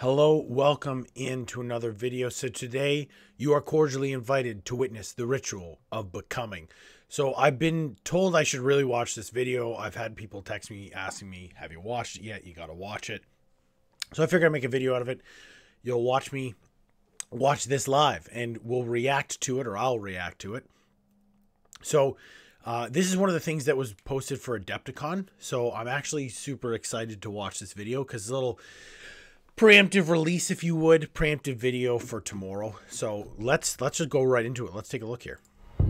Hello, welcome into another video. So today you are cordially invited to witness the ritual of becoming. So I've been told I should really watch this video. I've had people text me asking me, have you watched it yet? You got to watch it. So I figured I'd make a video out of it. You'll watch me watch this live and we'll react to it or I'll react to it. So uh, this is one of the things that was posted for Adepticon. So I'm actually super excited to watch this video because it's a little preemptive release, if you would, preemptive video for tomorrow. So let's let's just go right into it. Let's take a look here. To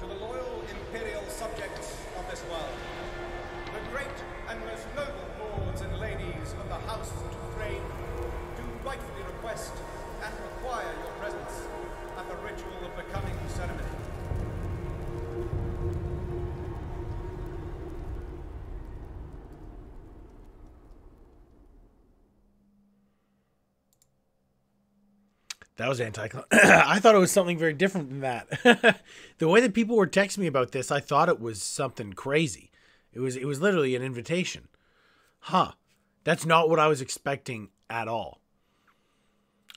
the loyal imperial subjects of this world, the great and most noble lords and ladies of the House of Frame do rightfully request and require your That was anti. I thought it was something very different than that. the way that people were texting me about this, I thought it was something crazy. It was it was literally an invitation. Huh. That's not what I was expecting at all.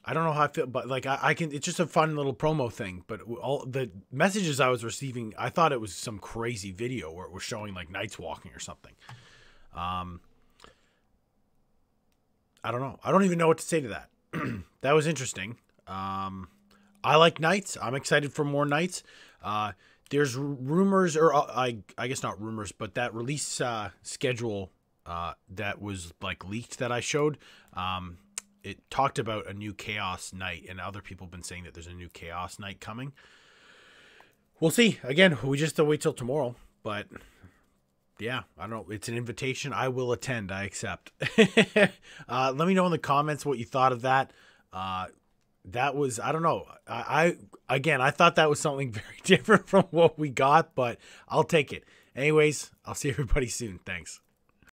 I don't know how I feel, but like I, I can. It's just a fun little promo thing. But all the messages I was receiving, I thought it was some crazy video where it was showing like knights walking or something. Um, I don't know. I don't even know what to say to that. that was interesting. Um, I like Knights. I'm excited for more Knights. Uh, there's rumors, or uh, I I guess not rumors, but that release uh, schedule uh, that was like leaked that I showed. Um, it talked about a new Chaos Knight, and other people have been saying that there's a new Chaos Knight coming. We'll see. Again, we just have to wait till tomorrow, but yeah, I don't know. It's an invitation. I will attend. I accept. uh, let me know in the comments what you thought of that. That was I don't know. I, I again I thought that was something very different from what we got, but I'll take it. Anyways, I'll see everybody soon. Thanks.